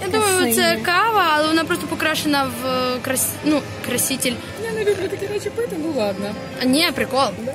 Я думаю, це э, кава, але вона просто покрашена в э, крас... ну, краситель. Я а, не люблю такі речі пити, ну ладно. Ні, прикол. Да?